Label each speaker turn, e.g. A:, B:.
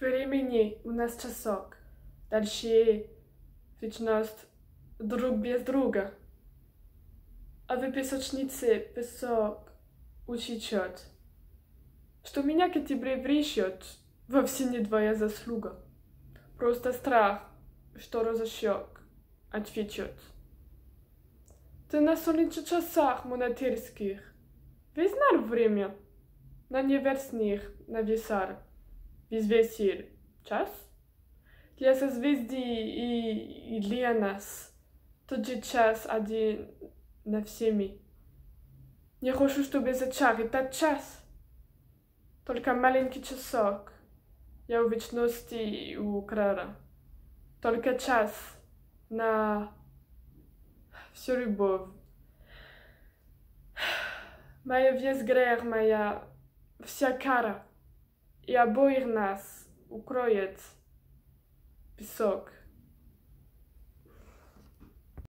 A: Времени у нас часок. Дальше вечность друг без друга. А вы песочнице песок учичет. Что меня к тебе прищет, вовсе не твоя заслуга. Просто страх, что разощек, отвечет. Ты на солнечных часах монастырских. Весь время. На неверстных, на весар. Взвесил час. Для созвездий и, и для нас. Тот же час один на всеми. Не хочу, чтобы за чар этот час. Только маленький часок. Я у вечности у края. Только час на всю любовь. Моя весь грех, моя вся кара. И обоих нас укроет песок.